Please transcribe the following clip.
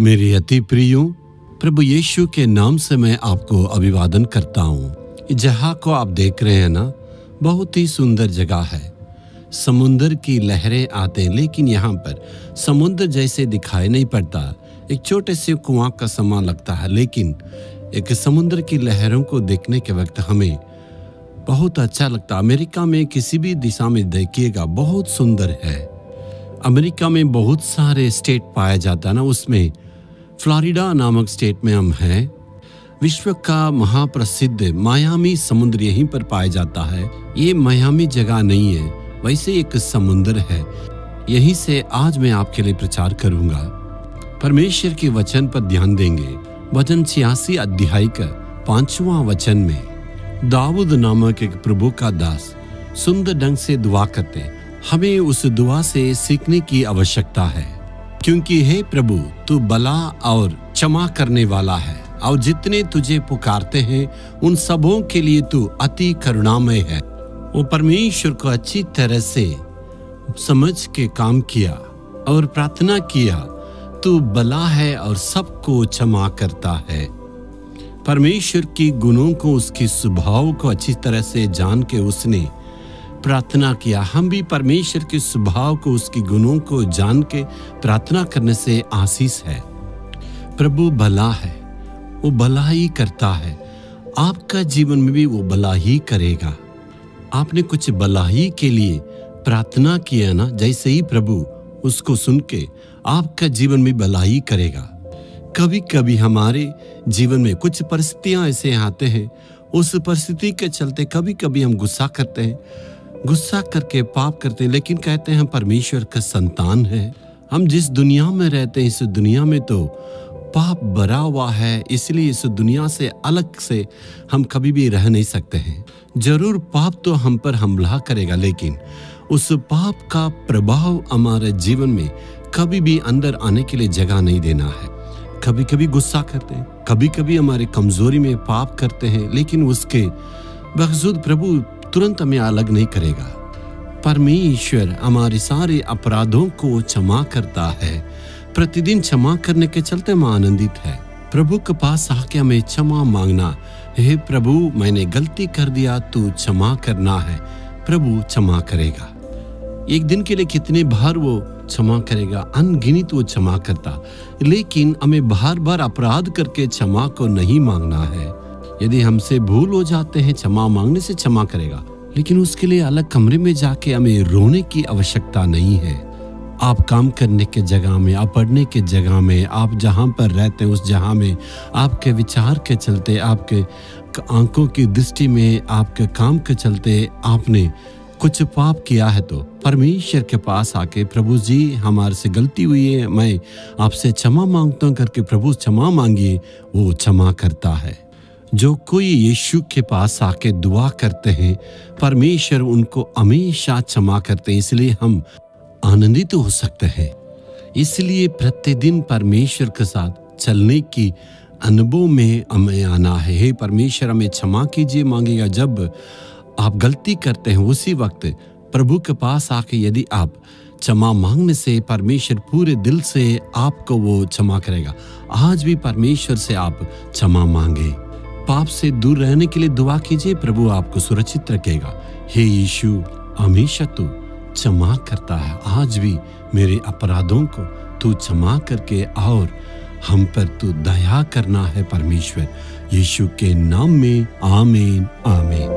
मेरे अति प्रियो, प्रभु यीशु के नाम से मैं आपको अभिवादन करता हूँ। जहाँ को आप देख रहे हैं ना, बहुत ही सुंदर जगह है। समुंदर की लहरें आते हैं, लेकिन यहाँ पर समुद्र जैसे दिखाई नहीं पड़ता। एक छोटे से कुआँ का समा लगता है, लेकिन एक समुद्र की लहरों को देखने के वक्त हमें बहुत अच्छा लगता। अमेरिका में किसी भी दिशा में देखिएगा, बहुत सुंदर है। अमेरिका में बहुत सारे स्टेट पाया जाता है ना, उसमें फ्लोरिडा नामक स्टेट में हम हैं। विश्व का महाप्रसिद्ध मायामी समुद्र यहीं पर पाया जाता है। ये मायामी जगह नहीं है, वैसे एक समुद्र है। यहीं से आज मैं आपके लिए प्रचार करूँगा। परमेश्वर के वचन पर ध्यान देंगे। वचन छियासी अध्याय का पांचवा वचन में दाऊद नामक एक प्रभु का दास सुंदर ढंग से दुआ करते हमें उस दुआ से सीखने की आवश्यकता है। क्योंकि हे प्रभु, तू बला और क्षमा करने वाला है। और जितने तुझे पुकारते हैं, उन सबों के लिए तू अति करुणामय है। वो परमेश्वर को अच्छी तरह से समझ के काम किया और प्रार्थना किया, तू बला है और सबको क्षमा करता है। परमेश्वर की गुणों को, उसके स्वभाव को अच्छी तरह से जान के उसने प्रार्थना किया। हम भी परमेश्वर के स्वभाव को, उसके गुणों को जान के प्रार्थना करने से आशीष है। प्रभु भला है, वो भला ही करता है। आपका जीवन में भी वो भला ही करेगा। आपने कुछ भलाई के लिए प्रार्थना किया ना, जैसे ही प्रभु उसको सुन के आपका जीवन में भलाई करेगा। कभी कभी हमारे जीवन में कुछ परिस्थितियाँ ऐसे आते हैं, उस परिस्थिति के चलते कभी कभी हम गुस्सा करते हैं। गुस्सा करके पाप करते हैं, लेकिन कहते हैं हम परमेश्वर का संतान है। हम जिस दुनिया में रहते हैं, इस दुनिया में तो पाप भरा हुआ है, इसलिए इस दुनिया से अलग से हम कभी भी रह नहीं सकते हैं। ज़रूर पाप तो हम पर हमला करेगा, लेकिन उस पाप का प्रभाव हमारे जीवन में कभी भी अंदर आने के लिए जगह नहीं देना है। कभी कभी गुस्सा करते हैं कभी कभी हमारे कमज़ोरी में पाप करते हैं, लेकिन उसके बावजूद प्रभु तुरंत हमें अलग नहीं करेगा। परमेश्वर हमारे सारे अपराधों को क्षमा करता है। प्रतिदिन क्षमा करने के चलते हम आनंदित है। प्रभु के पास आके हमें क्षमा मांगना। हे प्रभु, मैंने गलती कर दिया, तू क्षमा करना है। प्रभु क्षमा करेगा। एक दिन के लिए कितने बार वो क्षमा करेगा, अनगिनित वो क्षमा करता। लेकिन हमें बार बार अपराध करके क्षमा को नहीं मांगना है। यदि हमसे भूल हो जाते हैं, क्षमा मांगने से क्षमा करेगा। लेकिन उसके लिए अलग कमरे में जाके हमें रोने की आवश्यकता नहीं है। आप काम करने के जगह में, आप पढ़ने के जगह में, आप जहाँ पर रहते हैं, उस जगह में आपके विचार के चलते, आपके आँखों की दृष्टि में आपके काम के चलते आपने कुछ पाप किया है तो परमेश्वर के पास आके प्रभु जी हमारे से गलती हुई है, मैं आपसे क्षमा माँगता हूँ करके प्रभु क्षमा मांगिए, वो क्षमा करता है। जो कोई यीशु के पास आके दुआ करते हैं, परमेश्वर उनको हमेशा क्षमा करते हैं, इसलिए हम आनंदित हो सकते हैं। इसलिए प्रतिदिन परमेश्वर के साथ चलने की अनुभव में हमें आना है। हे परमेश्वर, हमें क्षमा कीजिए मांगेगा जब आप गलती करते हैं उसी वक्त प्रभु के पास आके यदि आप क्षमा मांगने से परमेश्वर पूरे दिल से आपको वो क्षमा करेगा। आज भी परमेश्वर से आप क्षमा मांगे। पाप से दूर रहने के लिए दुआ कीजिए, प्रभु आपको सुरक्षित रखेगा। हे यीशु, हमेशा तू क्षमा करता है। आज भी मेरे अपराधों को तू क्षमा करके और हम पर तू दया करना है परमेश्वर। यीशु के नाम में, आमीन आमीन।